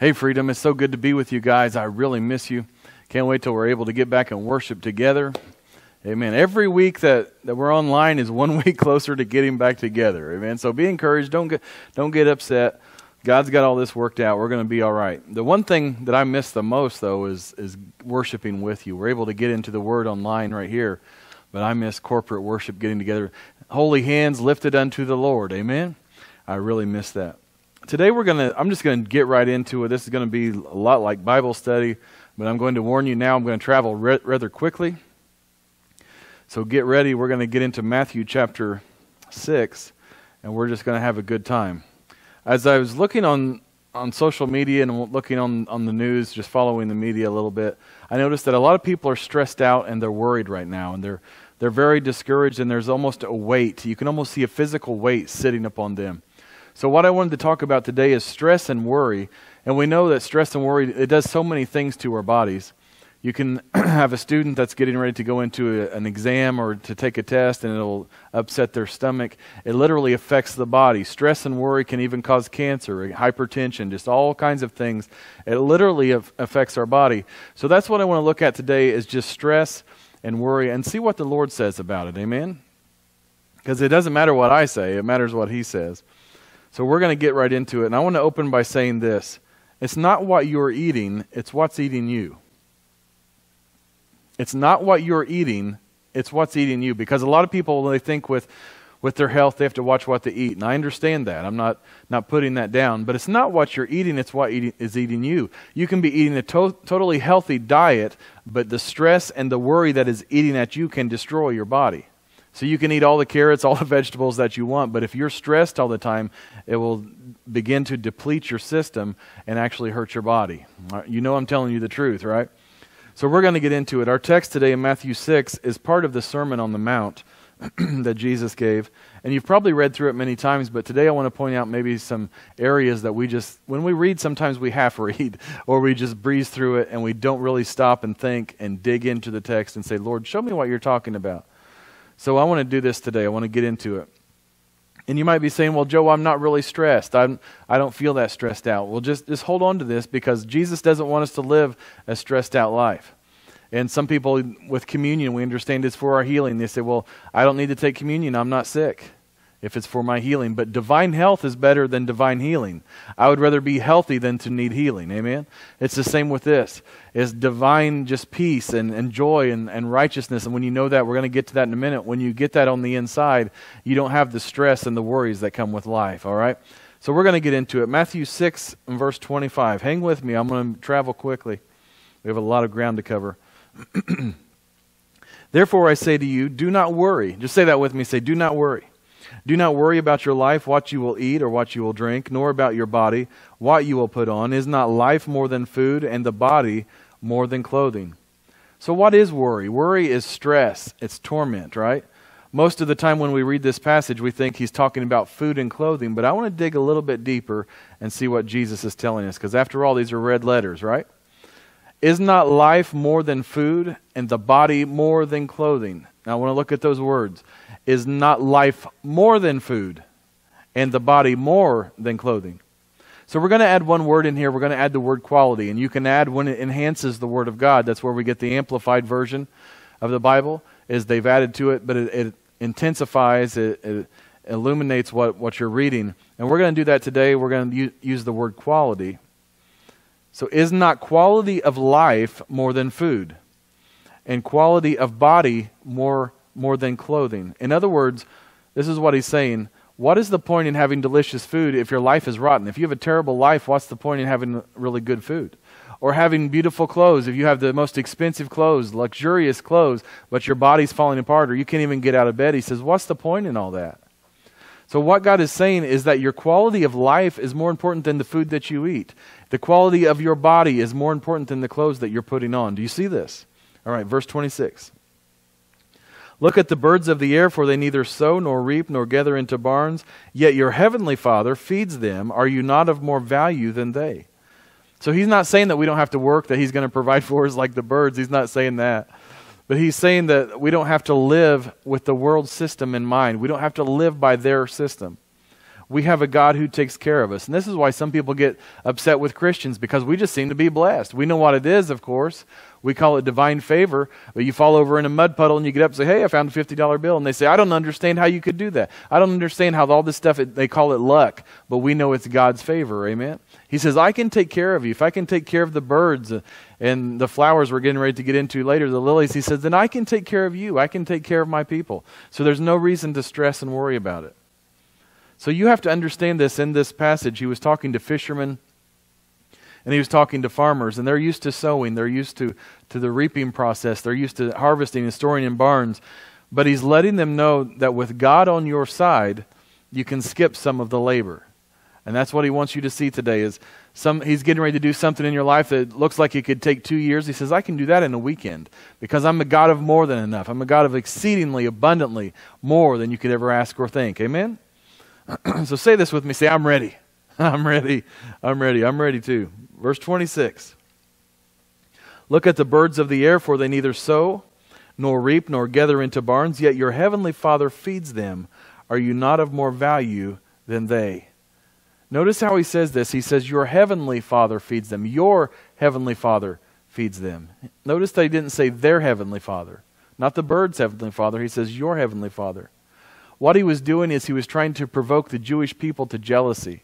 Hey, Freedom, it's so good to be with you guys. I really miss you. Can't wait till we're able to get back and worship together. Amen. Every week that, that we're online is one week closer to getting back together. Amen. So be encouraged. Don't get, don't get upset. God's got all this worked out. We're going to be all right. The one thing that I miss the most, though, is, is worshiping with you. We're able to get into the Word online right here, but I miss corporate worship, getting together. Holy hands lifted unto the Lord. Amen. I really miss that today we're going to, I'm just going to get right into it. This is going to be a lot like Bible study, but I'm going to warn you now, I'm going to travel re- rather quickly. So get ready. We're going to get into Matthew chapter 6, and we're just going to have a good time. As I was looking on, on social media and looking on, on the news, just following the media a little bit, I noticed that a lot of people are stressed out and they're worried right now, and they're, they're very discouraged, and there's almost a weight. You can almost see a physical weight sitting upon them. So, what I wanted to talk about today is stress and worry. And we know that stress and worry, it does so many things to our bodies. You can have a student that's getting ready to go into a, an exam or to take a test and it'll upset their stomach. It literally affects the body. Stress and worry can even cause cancer, hypertension, just all kinds of things. It literally affects our body. So that's what I want to look at today is just stress and worry and see what the Lord says about it. Amen? Because it doesn't matter what I say, it matters what He says. So we're going to get right into it. And I want to open by saying this it's not what you're eating, it's what's eating you. It's not what you're eating, it's what's eating you. Because a lot of people, when they think with, with their health, they have to watch what they eat. And I understand that. I'm not, not putting that down. But it's not what you're eating, it's what eating, is eating you. You can be eating a to- totally healthy diet, but the stress and the worry that is eating at you can destroy your body. So you can eat all the carrots, all the vegetables that you want, but if you're stressed all the time, it will begin to deplete your system and actually hurt your body. You know I'm telling you the truth, right? So we're going to get into it. Our text today in Matthew 6 is part of the Sermon on the Mount that Jesus gave. And you've probably read through it many times, but today I want to point out maybe some areas that we just, when we read, sometimes we half read or we just breeze through it and we don't really stop and think and dig into the text and say, Lord, show me what you're talking about. So I want to do this today. I want to get into it. And you might be saying, well, Joe, I'm not really stressed. I'm, I don't feel that stressed out. Well, just, just hold on to this because Jesus doesn't want us to live a stressed out life. And some people with communion, we understand it's for our healing. They say, well, I don't need to take communion. I'm not sick if it's for my healing. But divine health is better than divine healing. I would rather be healthy than to need healing. Amen? It's the same with this. It's divine just peace and, and joy and, and righteousness. And when you know that, we're going to get to that in a minute. When you get that on the inside, you don't have the stress and the worries that come with life. All right? So we're going to get into it. Matthew 6 and verse 25. Hang with me. I'm going to travel quickly. We have a lot of ground to cover. Therefore, I say to you, do not worry. Just say that with me. Say, do not worry. Do not worry about your life, what you will eat or what you will drink, nor about your body, what you will put on. Is not life more than food, and the body more than clothing? So, what is worry? Worry is stress, it's torment, right? Most of the time when we read this passage, we think he's talking about food and clothing, but I want to dig a little bit deeper and see what Jesus is telling us, because after all, these are red letters, right? Is not life more than food, and the body more than clothing? Now, I want to look at those words. Is not life more than food, and the body more than clothing? So we're going to add one word in here. We're going to add the word quality. And you can add when it enhances the Word of God. That's where we get the amplified version of the Bible, is they've added to it, but it, it intensifies, it, it, illuminates what, what you're reading. And we're going to do that today. We're going to u- use the word quality. So is not quality of life more than food? And quality of body more more than clothing. In other words, this is what he's saying. What is the point in having delicious food if your life is rotten? If you have a terrible life, what's the point in having really good food? Or having beautiful clothes. If you have the most expensive clothes, luxurious clothes, but your body's falling apart or you can't even get out of bed, he says, What's the point in all that? So, what God is saying is that your quality of life is more important than the food that you eat. The quality of your body is more important than the clothes that you're putting on. Do you see this? All right, verse 26. Look at the birds of the air, for they neither sow nor reap nor gather into barns, yet your heavenly Father feeds them. Are you not of more value than they? So he's not saying that we don't have to work, that he's going to provide for us like the birds. He's not saying that. But he's saying that we don't have to live with the world system in mind. We don't have to live by their system. We have a God who takes care of us. And this is why some people get upset with Christians because we just seem to be blessed. We know what it is, of course. We call it divine favor, but you fall over in a mud puddle and you get up and say, Hey, I found a $50 bill. And they say, I don't understand how you could do that. I don't understand how all this stuff, they call it luck, but we know it's God's favor. Amen. He says, I can take care of you. If I can take care of the birds and the flowers we're getting ready to get into later, the lilies, he says, then I can take care of you. I can take care of my people. So there's no reason to stress and worry about it. So you have to understand this in this passage. He was talking to fishermen and he was talking to farmers, and they're used to sowing, they're used to, to the reaping process, they're used to harvesting and storing in barns. But he's letting them know that with God on your side, you can skip some of the labor. And that's what he wants you to see today is some he's getting ready to do something in your life that looks like it could take 2 years. He says, "I can do that in a weekend because I'm a God of more than enough. I'm a God of exceedingly abundantly more than you could ever ask or think." Amen. so say this with me. Say, "I'm ready." I'm ready. I'm ready. I'm ready too. Verse 26. Look at the birds of the air, for they neither sow, nor reap, nor gather into barns, yet your heavenly Father feeds them. Are you not of more value than they? Notice how he says this. He says, Your heavenly Father feeds them. Your heavenly Father feeds them. Notice that he didn't say their heavenly Father, not the bird's heavenly Father. He says, Your heavenly Father. What he was doing is he was trying to provoke the Jewish people to jealousy.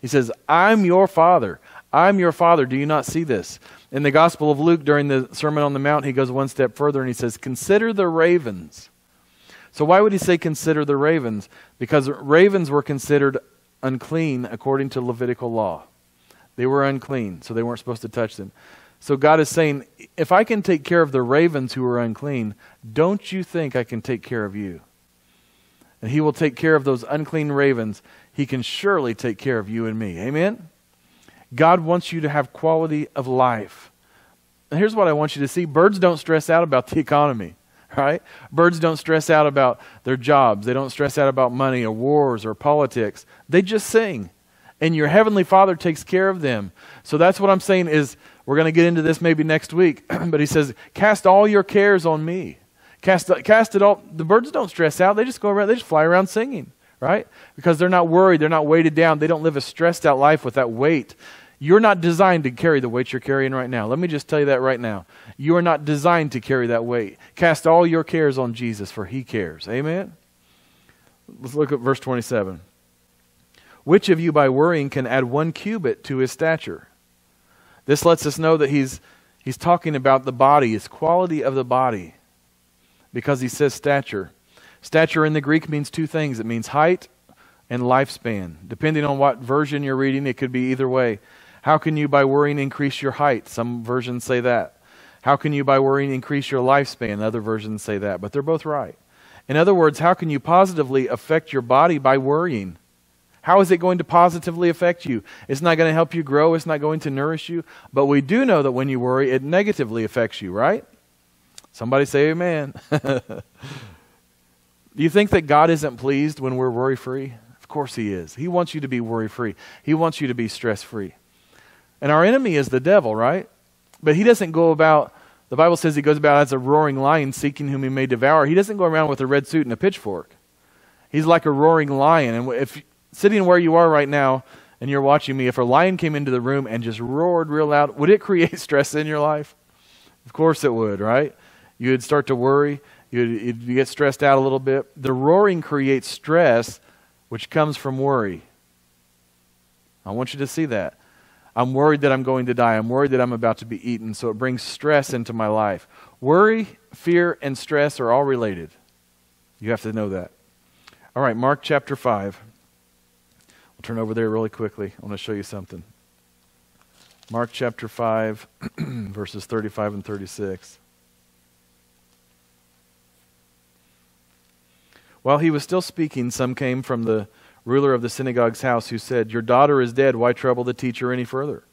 He says, I'm your Father. I'm your father. Do you not see this? In the Gospel of Luke, during the Sermon on the Mount, he goes one step further and he says, Consider the ravens. So, why would he say consider the ravens? Because ravens were considered unclean according to Levitical law. They were unclean, so they weren't supposed to touch them. So, God is saying, If I can take care of the ravens who are unclean, don't you think I can take care of you? And he will take care of those unclean ravens. He can surely take care of you and me. Amen? God wants you to have quality of life. And here's what I want you to see birds don't stress out about the economy, right? Birds don't stress out about their jobs, they don't stress out about money or wars or politics. They just sing. And your heavenly Father takes care of them. So that's what I'm saying is we're going to get into this maybe next week, but he says, "Cast all your cares on me." Cast, cast it all. The birds don't stress out. They just go around, they just fly around singing right? Because they're not worried, they're not weighted down, they don't live a stressed out life with that weight. You're not designed to carry the weight you're carrying right now. Let me just tell you that right now. You are not designed to carry that weight. Cast all your cares on Jesus, for he cares. Amen? Let's look at verse 27. Which of you by worrying can add one cubit to his stature? This lets us know that he's, he's talking about the body, his quality of the body, because he says stature. Stature in the Greek means two things it means height and lifespan. Depending on what version you're reading, it could be either way. How can you, by worrying, increase your height? Some versions say that. How can you, by worrying, increase your lifespan? Other versions say that, but they're both right. In other words, how can you positively affect your body by worrying? How is it going to positively affect you? It's not going to help you grow, it's not going to nourish you. But we do know that when you worry, it negatively affects you, right? Somebody say amen. Do you think that God isn't pleased when we're worry free? Of course He is. He wants you to be worry free, He wants you to be stress free. And our enemy is the devil, right? But he doesn't go about, the Bible says he goes about as a roaring lion seeking whom he may devour. He doesn't go around with a red suit and a pitchfork. He's like a roaring lion. And if sitting where you are right now and you're watching me, if a lion came into the room and just roared real loud, would it create stress in your life? Of course it would, right? You would start to worry. You, you get stressed out a little bit. The roaring creates stress, which comes from worry. I want you to see that. I'm worried that I'm going to die. I'm worried that I'm about to be eaten. So it brings stress into my life. Worry, fear, and stress are all related. You have to know that. All right, Mark chapter 5. We'll turn over there really quickly. I want to show you something. Mark chapter 5, verses 35 and 36. While he was still speaking, some came from the ruler of the synagogue's house who said, Your daughter is dead. Why trouble the teacher any further?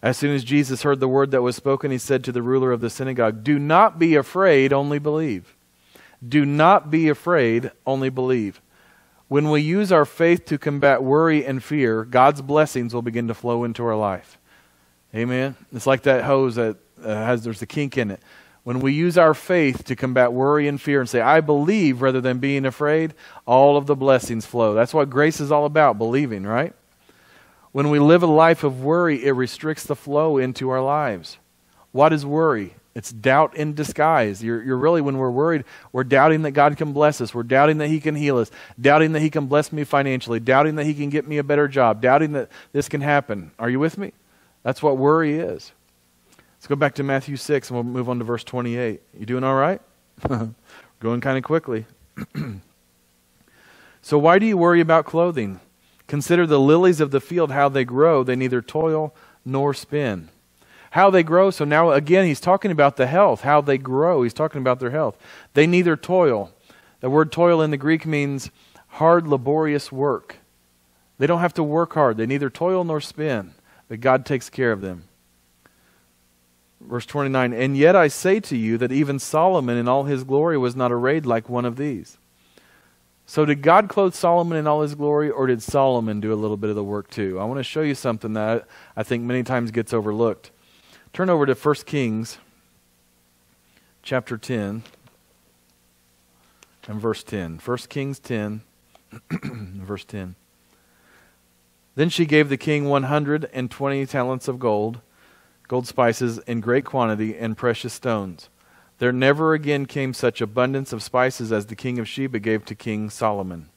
As soon as Jesus heard the word that was spoken, he said to the ruler of the synagogue, Do not be afraid, only believe. Do not be afraid, only believe. When we use our faith to combat worry and fear, God's blessings will begin to flow into our life. Amen. It's like that hose that uh, has there's a kink in it. When we use our faith to combat worry and fear and say, I believe rather than being afraid, all of the blessings flow. That's what grace is all about, believing, right? When we live a life of worry, it restricts the flow into our lives. What is worry? It's doubt in disguise. You're, you're really, when we're worried, we're doubting that God can bless us. We're doubting that He can heal us. Doubting that He can bless me financially. Doubting that He can get me a better job. Doubting that this can happen. Are you with me? That's what worry is. Let's go back to Matthew 6 and we'll move on to verse 28. You doing all right? Going kind of quickly. so, why do you worry about clothing? Consider the lilies of the field, how they grow. They neither toil nor spin. How they grow. So, now again, he's talking about the health, how they grow. He's talking about their health. They neither toil. The word toil in the Greek means hard, laborious work. They don't have to work hard. They neither toil nor spin, but God takes care of them. Verse 29 And yet I say to you that even Solomon in all his glory was not arrayed like one of these. So, did God clothe Solomon in all his glory, or did Solomon do a little bit of the work too? I want to show you something that I think many times gets overlooked. Turn over to 1 Kings chapter 10 and verse 10. 1 Kings 10, verse 10. Then she gave the king 120 talents of gold gold spices in great quantity, and precious stones. There never again came such abundance of spices as the king of Sheba gave to King Solomon.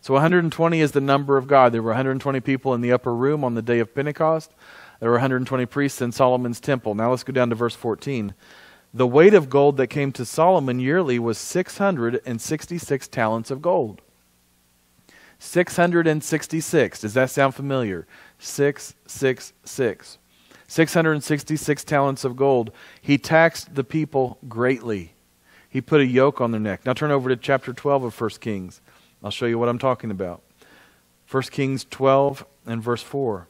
So 120 is the number of God. There were 120 people in the upper room on the day of Pentecost. There were 120 priests in Solomon's temple. Now let's go down to verse 14. The weight of gold that came to Solomon yearly was 666 talents of gold. 666. Does that sound familiar? 666. 666 talents of gold. He taxed the people greatly. He put a yoke on their neck. Now turn over to chapter 12 of 1 Kings. I'll show you what I'm talking about. 1 Kings 12 and verse 4.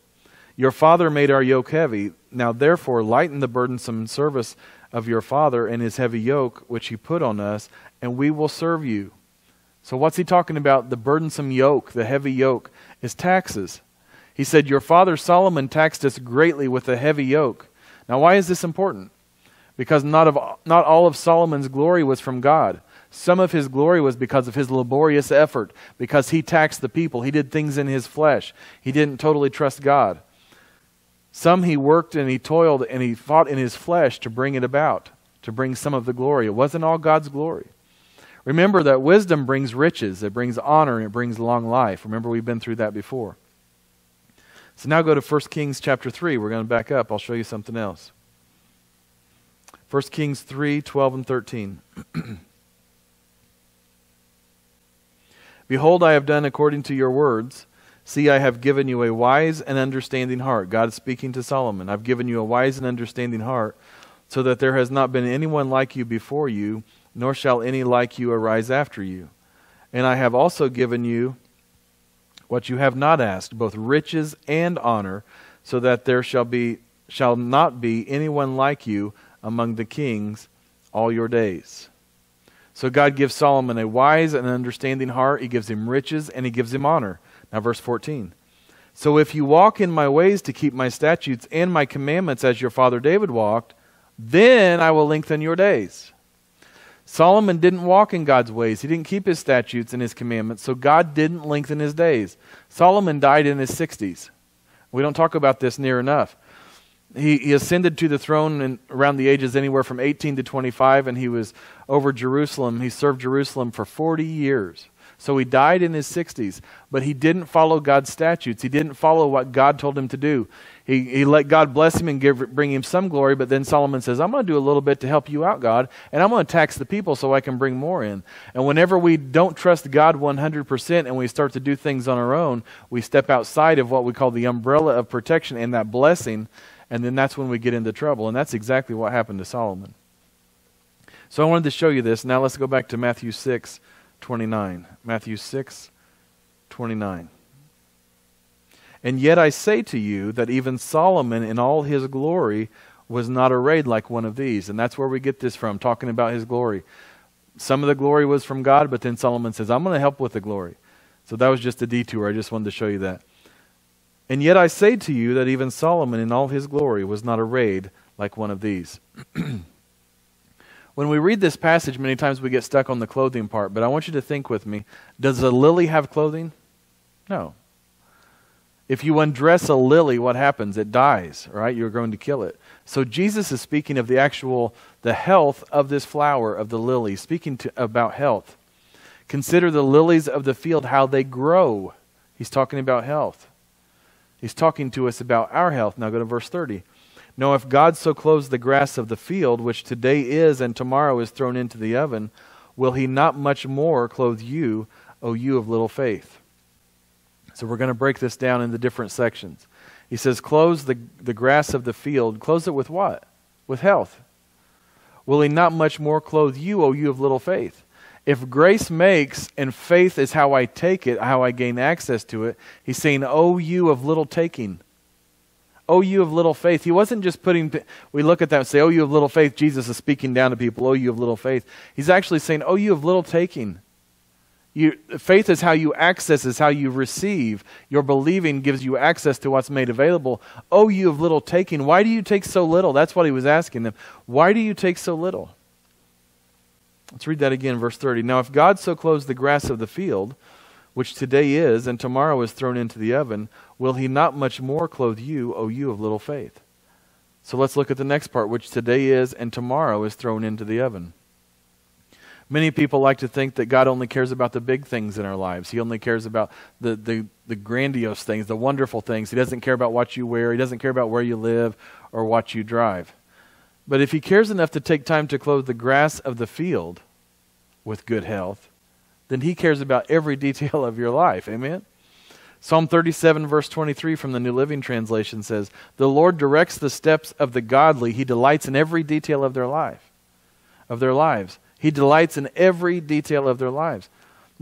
Your father made our yoke heavy. Now therefore lighten the burdensome service of your father and his heavy yoke, which he put on us, and we will serve you. So what's he talking about? The burdensome yoke, the heavy yoke, is taxes. He said, Your father Solomon taxed us greatly with a heavy yoke. Now, why is this important? Because not, of, not all of Solomon's glory was from God. Some of his glory was because of his laborious effort, because he taxed the people. He did things in his flesh. He didn't totally trust God. Some he worked and he toiled and he fought in his flesh to bring it about, to bring some of the glory. It wasn't all God's glory. Remember that wisdom brings riches, it brings honor, and it brings long life. Remember, we've been through that before. So now go to 1 Kings chapter 3. We're going to back up. I'll show you something else. 1 Kings 3 12 and 13. Behold, I have done according to your words. See, I have given you a wise and understanding heart. God is speaking to Solomon. I've given you a wise and understanding heart, so that there has not been anyone like you before you, nor shall any like you arise after you. And I have also given you what you have not asked, both riches and honor, so that there shall be shall not be anyone like you among the kings all your days. So God gives Solomon a wise and understanding heart, he gives him riches and he gives him honor. Now verse 14. So if you walk in my ways to keep my statutes and my commandments as your father David walked, then I will lengthen your days. Solomon didn't walk in God's ways. He didn't keep his statutes and his commandments, so God didn't lengthen his days. Solomon died in his 60s. We don't talk about this near enough. He, he ascended to the throne in, around the ages anywhere from 18 to 25, and he was over Jerusalem. He served Jerusalem for 40 years. So he died in his 60s, but he didn't follow God's statutes. He didn't follow what God told him to do. He, he let God bless him and give, bring him some glory, but then Solomon says, I'm going to do a little bit to help you out, God, and I'm going to tax the people so I can bring more in. And whenever we don't trust God 100% and we start to do things on our own, we step outside of what we call the umbrella of protection and that blessing, and then that's when we get into trouble. And that's exactly what happened to Solomon. So I wanted to show you this. Now let's go back to Matthew 6 29. Matthew 6, 29. And yet I say to you that even Solomon in all his glory was not arrayed like one of these. And that's where we get this from, talking about his glory. Some of the glory was from God, but then Solomon says, I'm going to help with the glory. So that was just a detour. I just wanted to show you that. And yet I say to you that even Solomon in all his glory was not arrayed like one of these. When we read this passage, many times we get stuck on the clothing part, but I want you to think with me. Does a lily have clothing? No. If you undress a lily, what happens? It dies, right? You're going to kill it. So Jesus is speaking of the actual the health of this flower of the lily, speaking to, about health. Consider the lilies of the field, how they grow. He's talking about health. He's talking to us about our health. Now go to verse 30. Now, if God so clothes the grass of the field, which today is and tomorrow is thrown into the oven, will he not much more clothe you, O you of little faith? So we're going to break this down into different sections. He says, Close the, the grass of the field. Close it with what? With health. Will he not much more clothe you, O you of little faith? If grace makes and faith is how I take it, how I gain access to it, he's saying, O you of little taking. O you of little faith. He wasn't just putting, we look at that and say, oh, you of little faith. Jesus is speaking down to people, oh, you of little faith. He's actually saying, oh, you of little taking. You, faith is how you access, is how you receive. Your believing gives you access to what's made available. Oh, you of little taking. Why do you take so little? That's what he was asking them. Why do you take so little? Let's read that again, verse 30. Now, if God so clothes the grass of the field, which today is and tomorrow is thrown into the oven, will he not much more clothe you, O you of little faith? So let's look at the next part, which today is and tomorrow is thrown into the oven. Many people like to think that God only cares about the big things in our lives. He only cares about the, the, the grandiose things, the wonderful things. He doesn't care about what you wear. He doesn't care about where you live or what you drive. But if He cares enough to take time to clothe the grass of the field with good health, then He cares about every detail of your life. Amen? Psalm 37, verse 23 from the New Living Translation says, The Lord directs the steps of the godly. He delights in every detail of their life, of their lives. He delights in every detail of their lives.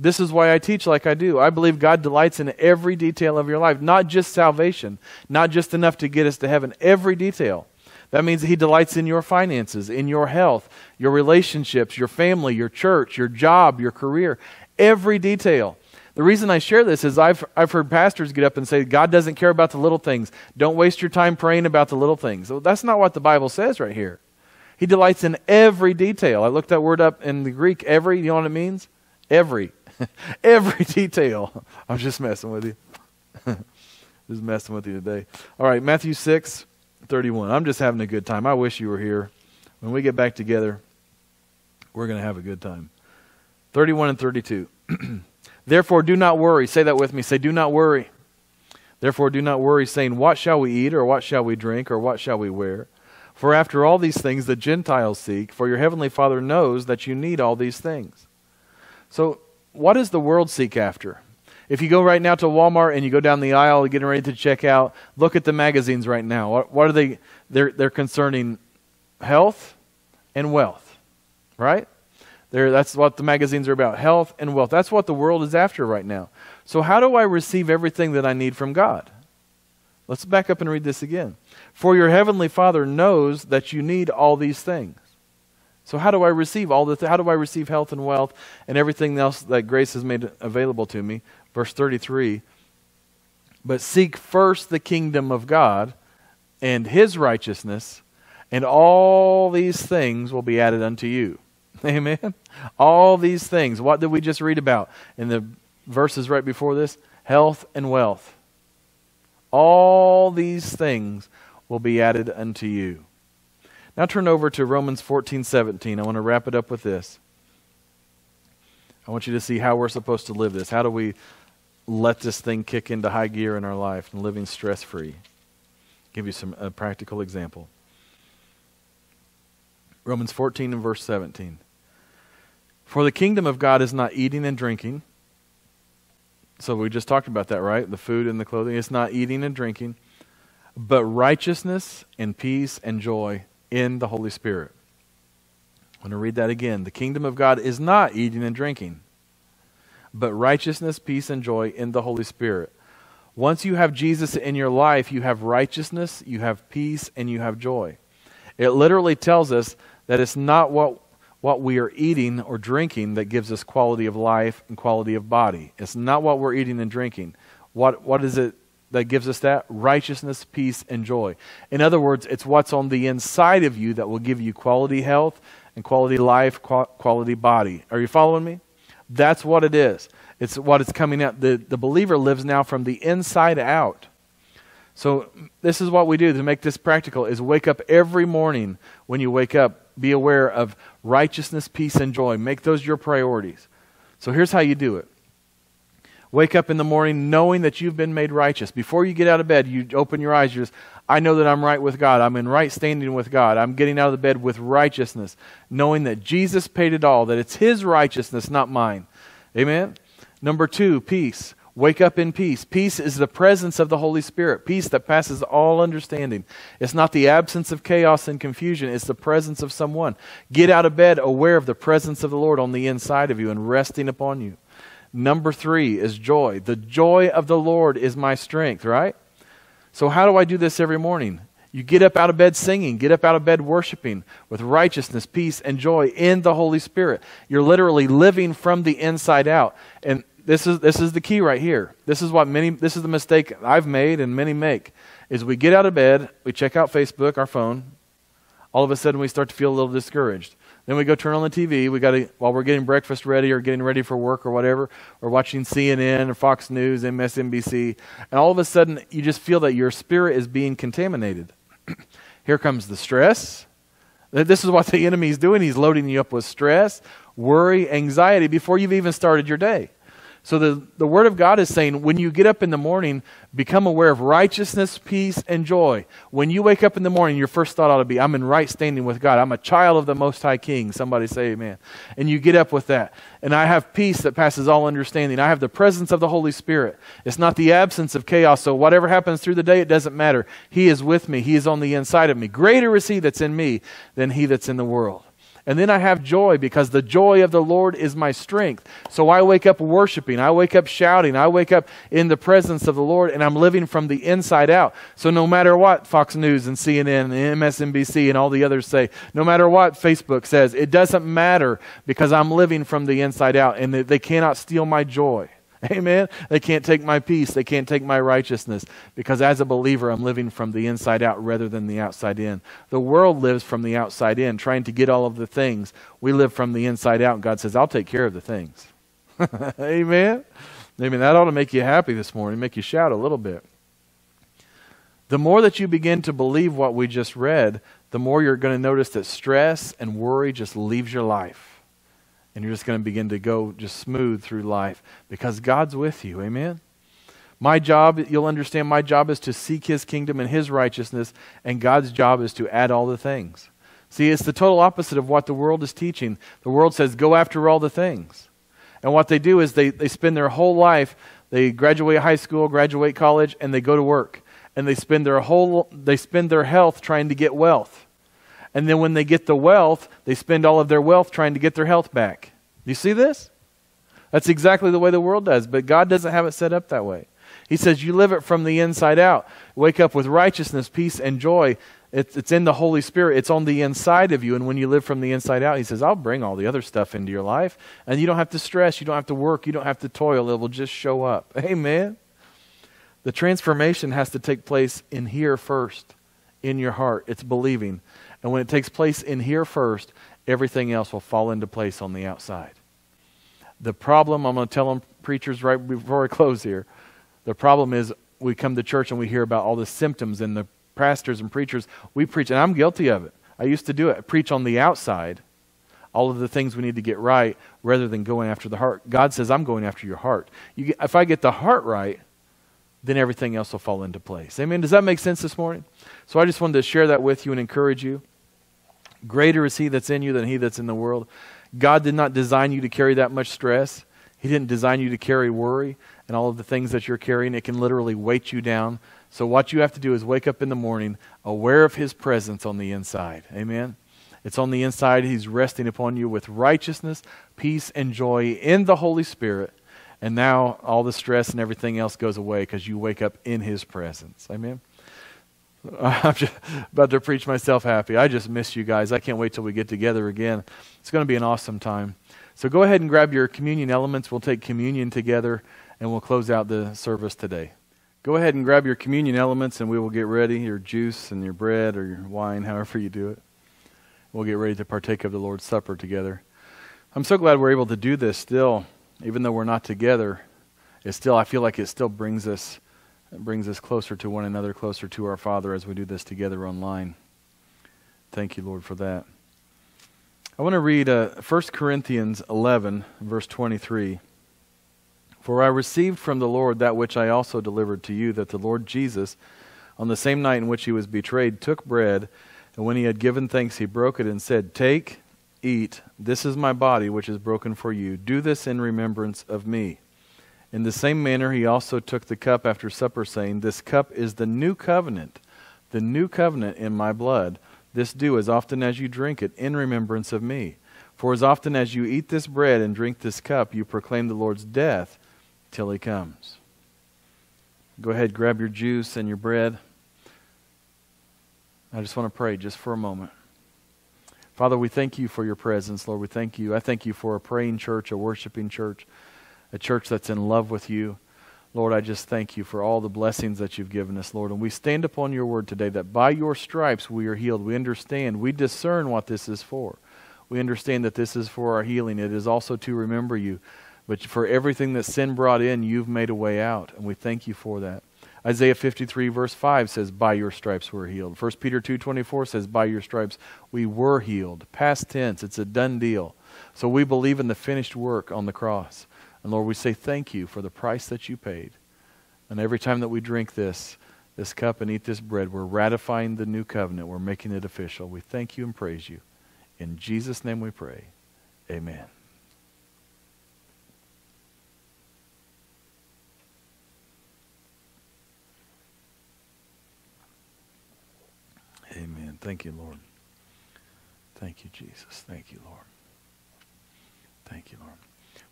This is why I teach like I do. I believe God delights in every detail of your life, not just salvation, not just enough to get us to heaven, every detail. That means He delights in your finances, in your health, your relationships, your family, your church, your job, your career, every detail. The reason I share this is I've, I've heard pastors get up and say, God doesn't care about the little things. Don't waste your time praying about the little things. Well, that's not what the Bible says right here. He delights in every detail. I looked that word up in the Greek. Every, you know what it means? Every. every detail. I'm just messing with you. just messing with you today. All right, Matthew 6, 31. I'm just having a good time. I wish you were here. When we get back together, we're going to have a good time. 31 and 32. Therefore, do not worry. Say that with me. Say, do not worry. Therefore, do not worry, saying, What shall we eat, or what shall we drink, or what shall we wear? For after all these things the Gentiles seek, for your heavenly Father knows that you need all these things. So, what does the world seek after? If you go right now to Walmart and you go down the aisle getting ready to check out, look at the magazines right now. What, what are they? They're, they're concerning health and wealth, right? They're, that's what the magazines are about health and wealth. That's what the world is after right now. So, how do I receive everything that I need from God? Let's back up and read this again. For your heavenly Father knows that you need all these things. So how do I receive all this? How do I receive health and wealth and everything else that grace has made available to me? Verse 33. But seek first the kingdom of God and his righteousness, and all these things will be added unto you. Amen. All these things. What did we just read about in the verses right before this? Health and wealth. All these things will be added unto you. Now turn over to Romans 14 17. I want to wrap it up with this. I want you to see how we're supposed to live this. How do we let this thing kick into high gear in our life and living stress free? Give you some a practical example. Romans 14 and verse 17. For the kingdom of God is not eating and drinking. So we just talked about that, right? The food and the clothing. It's not eating and drinking but righteousness and peace and joy in the Holy Spirit. I want to read that again. The kingdom of God is not eating and drinking, but righteousness, peace, and joy in the Holy Spirit. Once you have Jesus in your life, you have righteousness, you have peace, and you have joy. It literally tells us that it's not what, what we are eating or drinking that gives us quality of life and quality of body. It's not what we're eating and drinking. What, what is it that gives us that righteousness, peace, and joy. In other words, it's what's on the inside of you that will give you quality health and quality life, quality body. Are you following me? That's what it is. It's what is coming out. The, the believer lives now from the inside out. So this is what we do to make this practical is wake up every morning when you wake up, be aware of righteousness, peace, and joy. Make those your priorities. So here's how you do it. Wake up in the morning knowing that you've been made righteous. Before you get out of bed, you open your eyes, you just, I know that I'm right with God. I'm in right standing with God. I'm getting out of the bed with righteousness, knowing that Jesus paid it all, that it's His righteousness, not mine. Amen? Number two, peace. Wake up in peace. Peace is the presence of the Holy Spirit, peace that passes all understanding. It's not the absence of chaos and confusion, it's the presence of someone. Get out of bed aware of the presence of the Lord on the inside of you and resting upon you. Number three is joy. The joy of the Lord is my strength, right? So, how do I do this every morning? You get up out of bed singing, get up out of bed worshiping with righteousness, peace, and joy in the Holy Spirit. You're literally living from the inside out. And this is this is the key right here. This is what many this is the mistake I've made and many make is we get out of bed, we check out Facebook, our phone, all of a sudden we start to feel a little discouraged. Then we go turn on the TV. We got to while we're getting breakfast ready or getting ready for work or whatever, or watching CNN or Fox News, MSNBC, and all of a sudden you just feel that your spirit is being contaminated. Here comes the stress. This is what the enemy is doing. He's loading you up with stress, worry, anxiety before you've even started your day. So the, the Word of God is saying when you get up in the morning, become aware of righteousness, peace, and joy. When you wake up in the morning, your first thought ought to be, I'm in right standing with God. I'm a child of the Most High King. Somebody say amen. And you get up with that. And I have peace that passes all understanding. I have the presence of the Holy Spirit. It's not the absence of chaos. So whatever happens through the day, it doesn't matter. He is with me. He is on the inside of me. Greater is He that's in me than He that's in the world. And then I have joy because the joy of the Lord is my strength. So I wake up worshiping. I wake up shouting. I wake up in the presence of the Lord and I'm living from the inside out. So no matter what Fox News and CNN and MSNBC and all the others say, no matter what Facebook says, it doesn't matter because I'm living from the inside out and they cannot steal my joy. Amen. They can't take my peace. They can't take my righteousness because as a believer, I'm living from the inside out rather than the outside in. The world lives from the outside in, trying to get all of the things. We live from the inside out, and God says, I'll take care of the things. Amen. Amen. That ought to make you happy this morning, make you shout a little bit. The more that you begin to believe what we just read, the more you're going to notice that stress and worry just leaves your life and you're just going to begin to go just smooth through life because God's with you. Amen. My job, you'll understand, my job is to seek His kingdom and His righteousness, and God's job is to add all the things. See, it's the total opposite of what the world is teaching. The world says, go after all the things. And what they do is they, they spend their whole life, they graduate high school, graduate college, and they go to work. And they spend their whole, they spend their health trying to get wealth. And then when they get the wealth, they spend all of their wealth trying to get their health back. You see this? That's exactly the way the world does, but God doesn't have it set up that way. He says you live it from the inside out. Wake up with righteousness, peace, and joy. It's, it's in the Holy Spirit. It's on the inside of you. And when you live from the inside out, He says, I'll bring all the other stuff into your life. And you don't have to stress. You don't have to work. You don't have to toil. It will just show up. Amen. The transformation has to take place in here first, in your heart. It's believing. And when it takes place in here first, everything else will fall into place on the outside. The problem, I'm going to tell them, preachers, right before I close here, the problem is we come to church and we hear about all the symptoms, and the pastors and preachers, we preach, and I'm guilty of it. I used to do it. Preach on the outside, all of the things we need to get right, rather than going after the heart. God says, I'm going after your heart. You get, if I get the heart right, then everything else will fall into place. Amen. Does that make sense this morning? So I just wanted to share that with you and encourage you. Greater is He that's in you than He that's in the world. God did not design you to carry that much stress. He didn't design you to carry worry and all of the things that you're carrying. It can literally weight you down. So, what you have to do is wake up in the morning aware of His presence on the inside. Amen. It's on the inside. He's resting upon you with righteousness, peace, and joy in the Holy Spirit. And now all the stress and everything else goes away because you wake up in His presence. Amen. I'm just about to preach myself happy. I just miss you guys. I can't wait till we get together again. It's going to be an awesome time. So go ahead and grab your communion elements. We'll take communion together and we'll close out the service today. Go ahead and grab your communion elements and we will get ready your juice and your bread or your wine, however you do it. We'll get ready to partake of the Lord's Supper together. I'm so glad we're able to do this still, even though we're not together. It still, I feel like it still brings us, brings us closer to one another, closer to our Father as we do this together online. Thank you, Lord, for that. I want to read uh, 1 Corinthians 11, verse 23. For I received from the Lord that which I also delivered to you, that the Lord Jesus, on the same night in which he was betrayed, took bread, and when he had given thanks, he broke it and said, Take, eat, this is my body, which is broken for you. Do this in remembrance of me. In the same manner, he also took the cup after supper, saying, This cup is the new covenant, the new covenant in my blood. This do as often as you drink it in remembrance of me. For as often as you eat this bread and drink this cup, you proclaim the Lord's death till he comes. Go ahead, grab your juice and your bread. I just want to pray just for a moment. Father, we thank you for your presence, Lord. We thank you. I thank you for a praying church, a worshiping church, a church that's in love with you. Lord, I just thank you for all the blessings that you've given us, Lord. And we stand upon your word today that by your stripes we are healed. We understand, we discern what this is for. We understand that this is for our healing. It is also to remember you. But for everything that sin brought in, you've made a way out. And we thank you for that. Isaiah 53 verse 5 says, By your stripes we're healed. 1 Peter 2.24 says, By your stripes we were healed. Past tense, it's a done deal. So we believe in the finished work on the cross. And Lord, we say thank you for the price that you paid. And every time that we drink this, this cup and eat this bread, we're ratifying the new covenant. We're making it official. We thank you and praise you. In Jesus' name we pray. Amen. Amen. Thank you, Lord. Thank you, Jesus. Thank you, Lord. Thank you, Lord.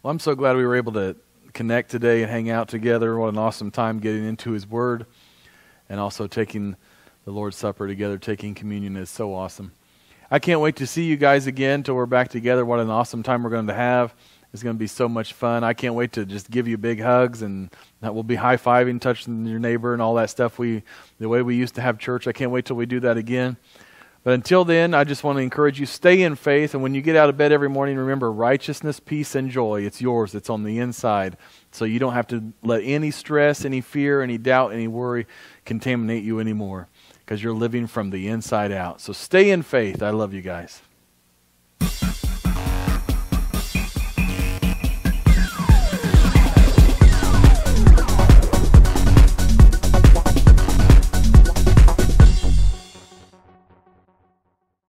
Well, I'm so glad we were able to connect today and hang out together. What an awesome time getting into His Word and also taking the Lord's Supper together, taking communion is so awesome. I can't wait to see you guys again till we're back together. What an awesome time we're going to have. It's going to be so much fun. I can't wait to just give you big hugs and that we'll be high fiving, touching your neighbor, and all that stuff. We the way we used to have church. I can't wait till we do that again. But until then, I just want to encourage you stay in faith. And when you get out of bed every morning, remember righteousness, peace, and joy. It's yours. It's on the inside. So you don't have to let any stress, any fear, any doubt, any worry contaminate you anymore because you're living from the inside out. So stay in faith. I love you guys.